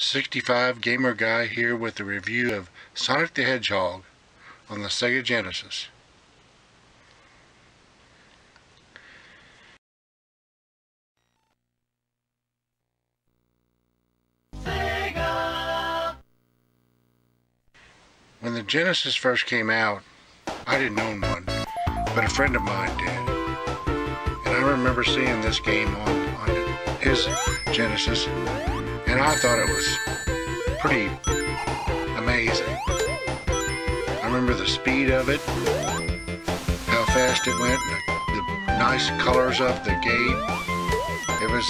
65 Gamer Guy here with a review of Sonic the Hedgehog on the Sega Genesis. Sega! When the Genesis first came out, I didn't own one, but a friend of mine did. And I remember seeing this game on, on his Genesis, and I thought it was pretty amazing. I remember the speed of it, how fast it went, the, nice colors of the game. It was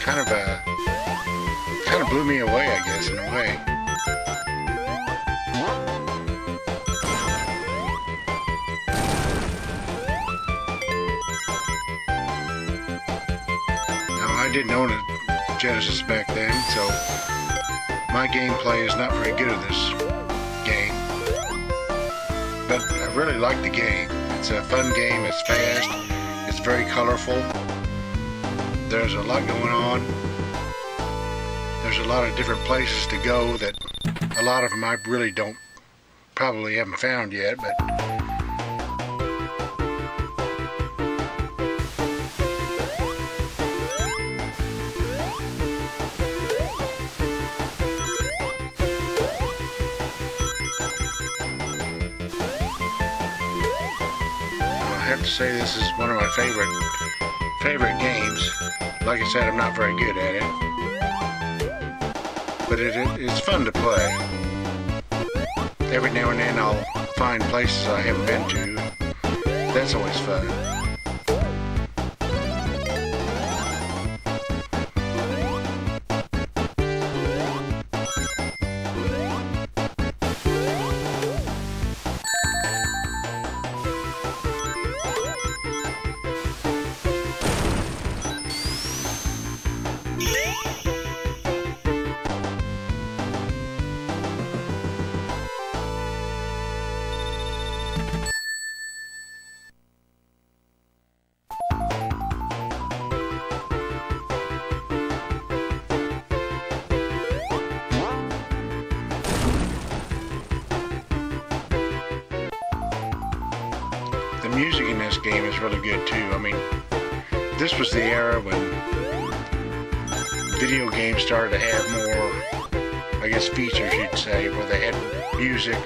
kind of a, kind of blew me away, I guess, in a way. Now, I didn't own a Genesis back then, so my gameplay is not very good at this game. But I really like the game. It's a fun game, it's fast, it's very colorful. There's a lot going on. There's a lot of different places to go that a lot of them I really don't, probably haven't found yet, but have to say this is one of my favorite favorite games. Like I said, I'm not very good at it, but it, it, it's fun to play. Every now and then I'll find places I haven't been to. That's always fun. the music in this game is really good too. I mean, this was the era when video games started to have more, I guess, features, you'd say, where they had music.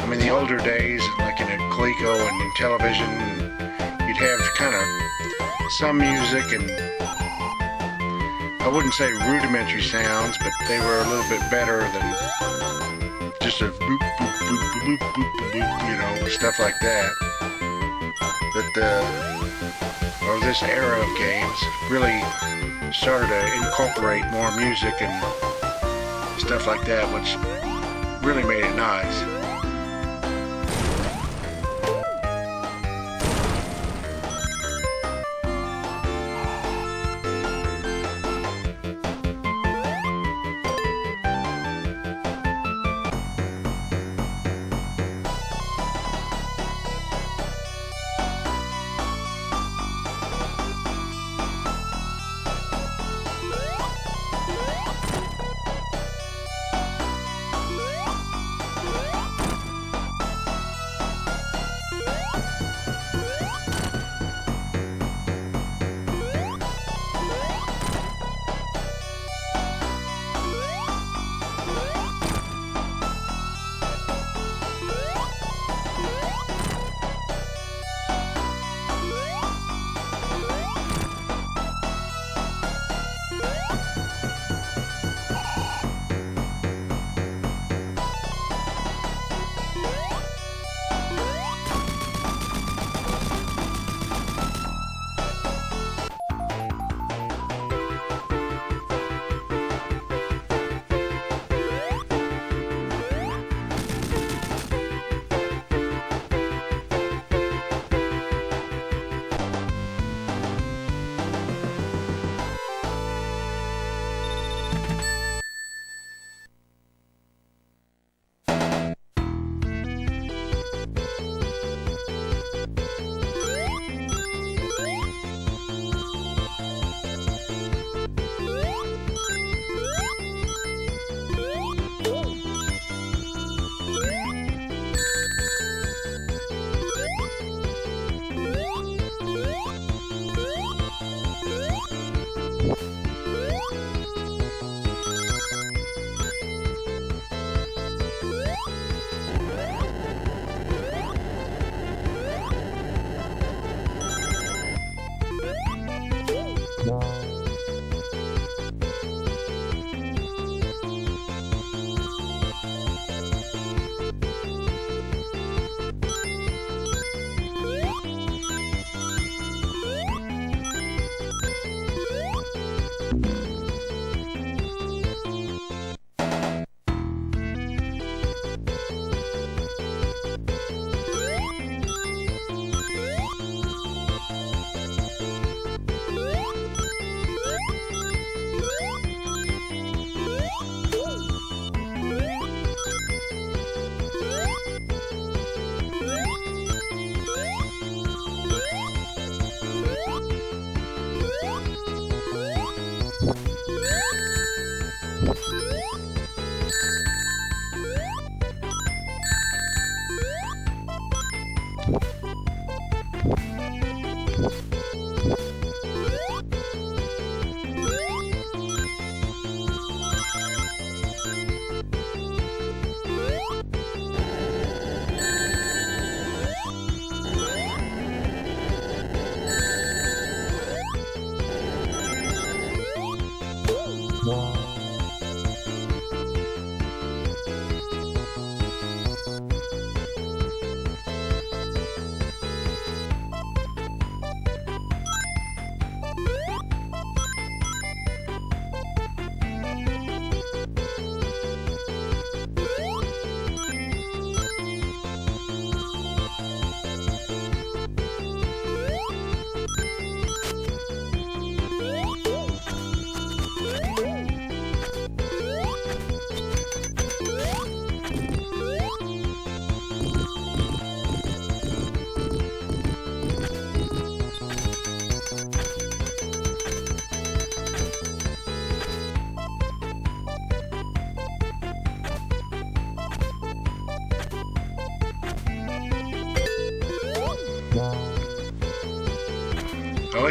I mean, the older days, like in Coleco and Intellivision, you'd have kind of some music and I wouldn't say rudimentary sounds, but they were a little bit better than just a boop, boop, boop, boop, boop, boop, boop, you know, stuff like that. But the, uh, or this era of games really started to incorporate more music and stuff like that, which really made it nice.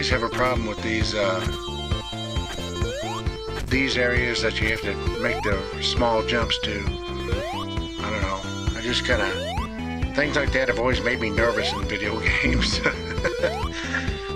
Always have a problem with these uh, these areas that you have to make the small jumps to. I don't know. I just kind of things like that have always made me nervous in video games.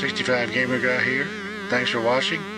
Sixty-five Gamer Guy here. Thanks for watching.